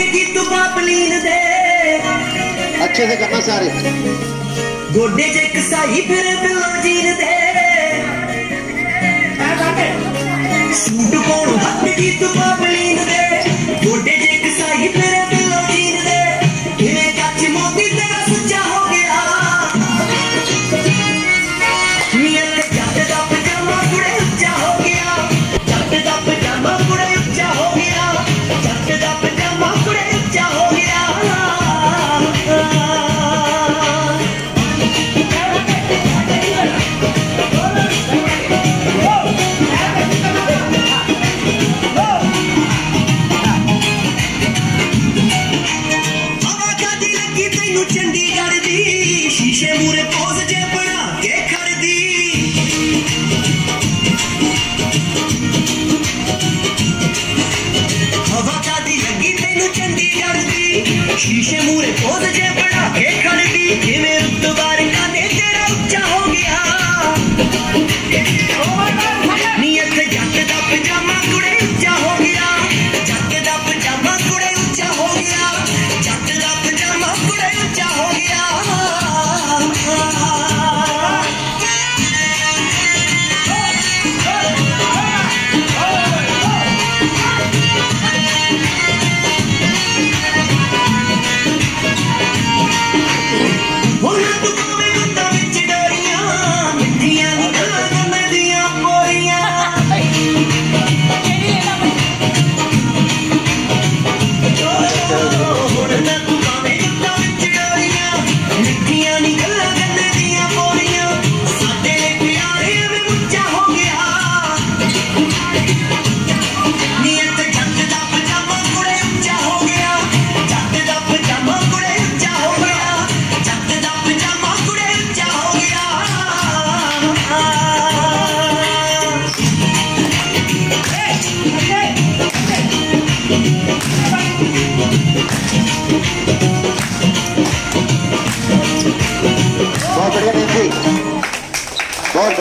की तू बाप लीन दे अच्छे से करना सारे गोडे च एक साई फिर बिल्ला जीन दे शूट कौन हथ की तू बाप लीन दे गोडे च एक साई फिर बिल्ला जीन दे इन्हें चाची मोती तेरा सच्चा हो गया मियां ਸ਼ੀਸ਼ੇ ਮੂਰੇ ਪੋਜ਼ ਜੇ ਬਣਾ ਕੇ ਖੜਦੀ ਕਿਵੇਂ ਰੁਤਬਾਰ ਕਾਨੇ ਤੇਰਾ ਉੱਚਾ ਹੋ ਗਿਆ ਨੀਅਤ ਜੱਟ ਦਾ ਪਜਾਮਾ ਕੁੜੇ Thank you.